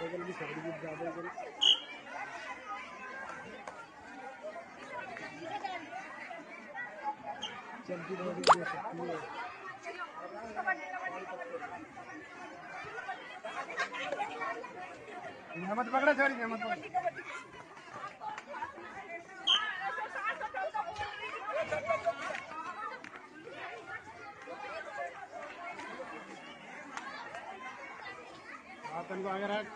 बगल भी रहोगी दे सकती है। मत पकड़ा छोरी मत पकड़। रख।